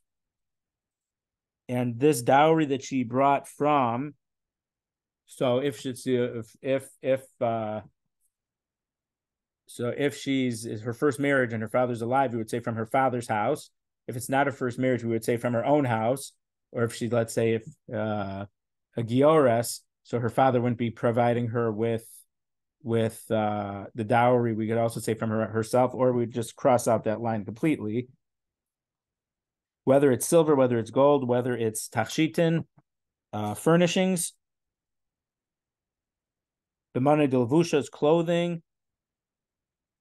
And this dowry that she brought from, so if she's if if if uh, so if she's is her first marriage and her father's alive, we would say from her father's house. If it's not her first marriage, we would say from her own house. Or if she, let's say, if uh, a giores, so her father wouldn't be providing her with with uh, the dowry, we could also say from her herself, or we'd just cross out that line completely. Whether it's silver, whether it's gold, whether it's tachitin, uh, furnishings, the money delvusha's clothing,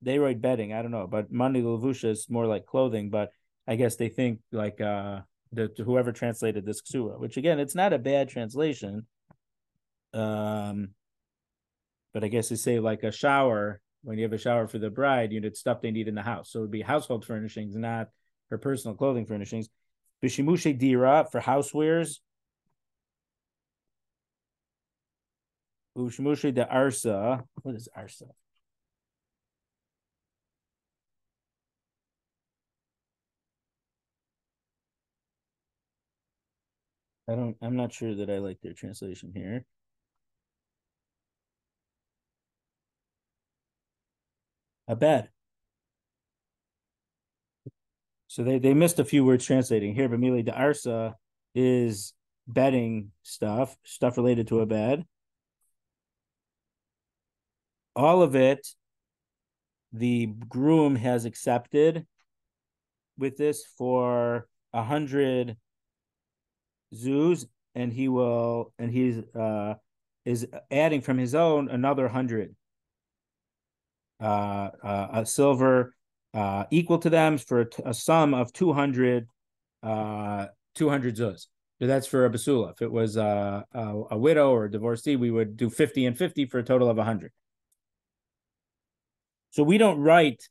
they write bedding. I don't know, but money levusha is more like clothing. But I guess they think like uh the whoever translated this ksua, which again, it's not a bad translation. Um, but I guess they say like a shower when you have a shower for the bride, you need stuff they need in the house. So it would be household furnishings, not her personal clothing furnishings. Bishimushe dira for housewares. Bishimushe de arsa. What is arsa? I don't. I'm not sure that I like their translation here. A Abed. So they, they missed a few words translating here. Bamili de Arsa is bedding stuff, stuff related to a bed. All of it, the groom has accepted with this for a hundred zoos, and he will, and he's uh is adding from his own another hundred uh, uh, a silver uh, equal to them for a, t- a sum of 200 uh 200 zuz so that's for a basula. If it was uh, a, a widow or a divorcee we would do 50 and 50 for a total of 100 so we don't write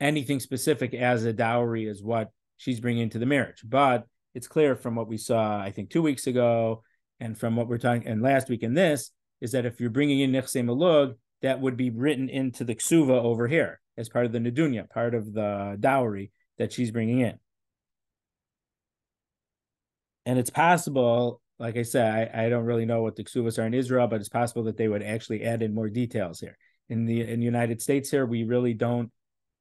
anything specific as a dowry as what she's bringing to the marriage but it's clear from what we saw i think two weeks ago and from what we're talking and last week in this is that if you're bringing in nechse malug that would be written into the ksuva over here as part of the nedunya, part of the dowry that she's bringing in. And it's possible, like I said, I, I don't really know what the ksuvas are in Israel, but it's possible that they would actually add in more details here. In the in the United States here, we really don't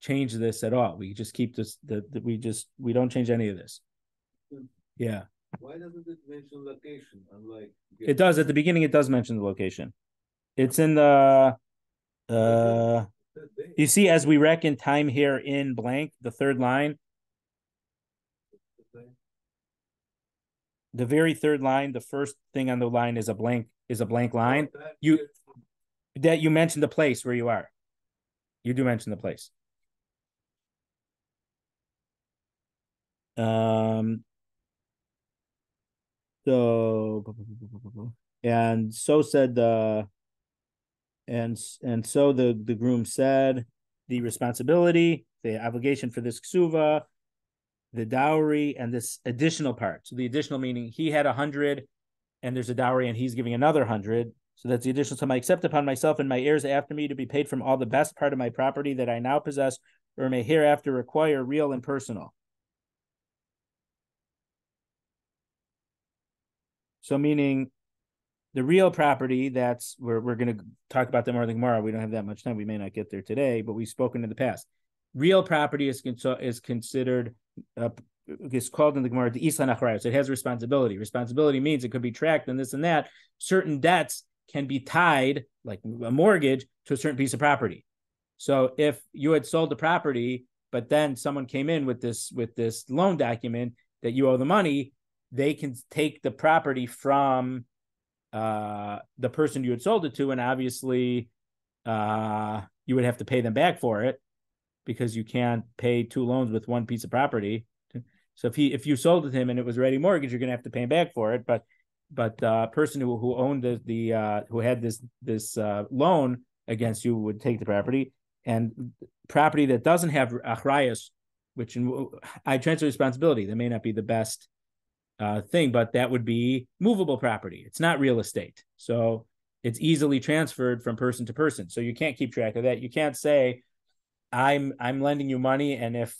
change this at all. We just keep this the, the we just we don't change any of this. Yeah. Why doesn't it mention location? Unlike It does at the beginning. It does mention the location. It's in the uh you see as we reckon time here in blank the third line the very third line the first thing on the line is a blank is a blank line you that you mentioned the place where you are you do mention the place um so and so said the and and so the the groom said the responsibility the obligation for this ksuva the dowry and this additional part. So the additional meaning he had a hundred and there's a dowry and he's giving another hundred. So that's the additional sum i accept upon myself and my heirs after me to be paid from all the best part of my property that i now possess or may hereafter require real and personal so meaning the real property that's we're we're going to talk about that more tomorrow. We don't have that much time. We may not get there today, but we've spoken in the past. Real property is is considered uh, is called in the Gemara the Islan. It has responsibility. Responsibility means it could be tracked and this and that. Certain debts can be tied, like a mortgage, to a certain piece of property. So if you had sold the property, but then someone came in with this with this loan document that you owe the money, they can take the property from uh, the person you had sold it to, and obviously uh, you would have to pay them back for it because you can't pay two loans with one piece of property. So if he if you sold it to him and it was a ready mortgage, you're gonna have to pay him back for it. But but the uh, person who, who owned the the uh, who had this this uh, loan against you would take the property and property that doesn't have achrayas, which in, I transfer responsibility. That may not be the best uh, thing, but that would be movable property. It's not real estate. So it's easily transferred from person to person. So you can't keep track of that. You can't say, I'm I'm lending you money and if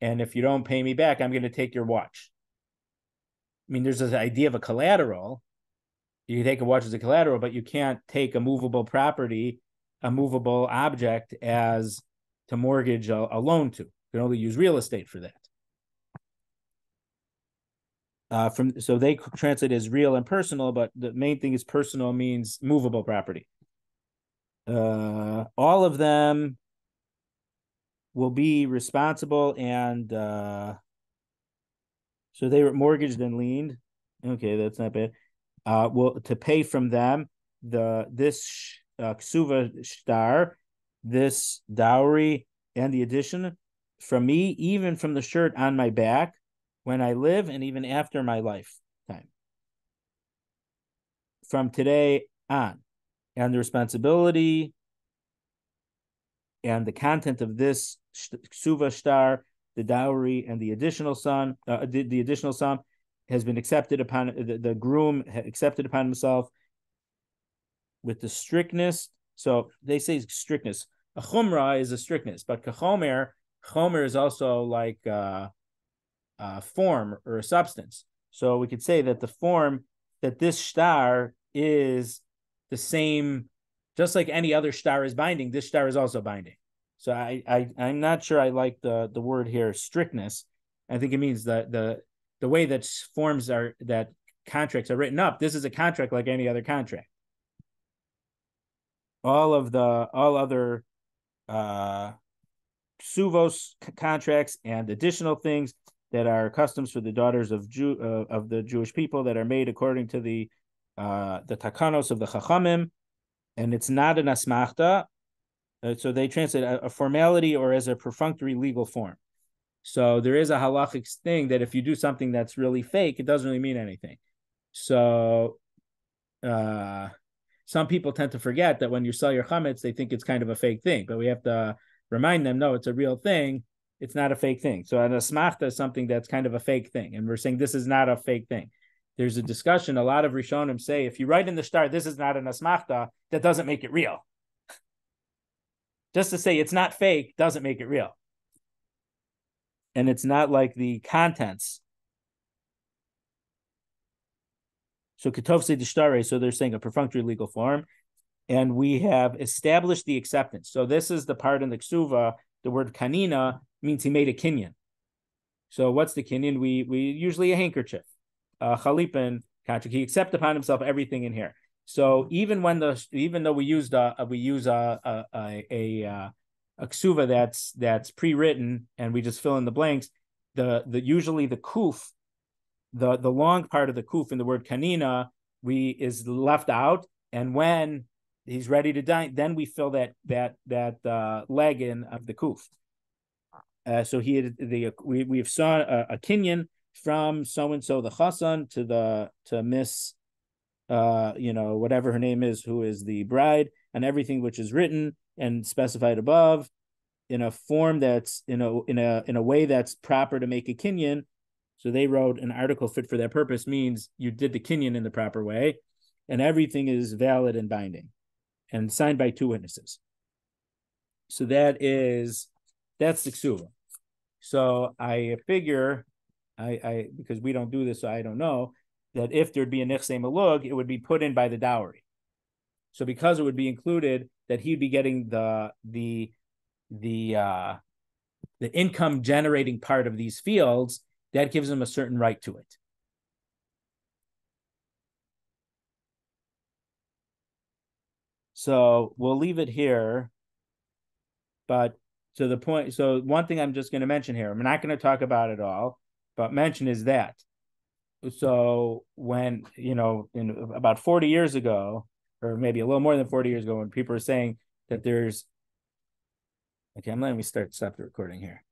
and if you don't pay me back, I'm going to take your watch. I mean, there's this idea of a collateral. You take a watch as a collateral, but you can't take a movable property, a movable object as to mortgage a, a loan to. You can only use real estate for that uh, from so they translate as real and personal, but the main thing is personal means movable property. Uh, all of them will be responsible and uh, so they were mortgaged and leaned. Okay, that's not bad. Uh, well, to pay from them the this uh, ksuva star, this dowry, and the addition from me, even from the shirt on my back when I live and even after my lifetime. From today on. And the responsibility and the content of this ksuva star, the dowry, and the additional son, uh, the, the additional sum has been accepted upon the, the groom accepted upon himself with the strictness. So they say strictness. A chumrah is a strictness, but kachomer, chomer is also like uh, uh, form or a substance. So we could say that the form that this star is the same, just like any other star is binding, this star is also binding. So I, I I'm not sure I like the the word here strictness. I think it means that the the way that forms are that contracts are written up. This is a contract like any other contract. All of the all other uh suvos contracts and additional things that are customs for the daughters of Jew uh, of the Jewish people that are made according to the uh the takanos of the chachamim, and it's not an asmachta. Uh, so they translate a, a formality or as a perfunctory legal form. So there is a halachic thing that if you do something that's really fake, it doesn't really mean anything. So uh some people tend to forget that when you sell your chametz, they think it's kind of a fake thing, but we have to remind them, no, it's a real thing. It's not a fake thing. So an asmachta is something that's kind of a fake thing, and we're saying this is not a fake thing. There's a discussion. A lot of Rishonim say if you write in the start, this is not an asmachta, that doesn't make it real. Just to say it's not fake doesn't make it real. And it's not like the contents. So Ketov say dishtare, so they're saying a perfunctory legal form. And we have established the acceptance. So this is the part in the ksuva, the word kanina means he made a kinyan. So what's the kinyan? We we usually a handkerchief, uh, contract. He accept upon himself everything in here. So even when the even though we used a we use a a a, a, uh, a ksuva that's that's pre-written and we just fill in the blanks, the the usually the kuf, the the long part of the kuf in the word kanina we is left out, and when he's ready to die, then we fill that that that uh, leg in of the kuf. Uh, so he had the we we've saw a, a kinyan from so and so the chassan to the to Miss, uh, you know whatever her name is, who is the bride, and everything which is written and specified above, in a form that's in a in a in a way that's proper to make a kinyan. So they wrote an article fit for that purpose means you did the kinyan in the proper way, and everything is valid and binding, and signed by two witnesses. So that is that's the ksuva. So I figure, I, I because we don't do this, so I don't know that if there'd be a nichse malug, it would be put in by the dowry. So because it would be included, that he'd be getting the the the uh the income generating part of these fields, that gives him a certain right to it. So we'll leave it here. But to the point, so one thing I'm just going to mention here, I'm not going to talk about it all, but mention is that. So when, you know, in about 40 years ago, or maybe a little more than 40 years ago, when people are saying that there's, okay, I'm letting me start, stop the recording here.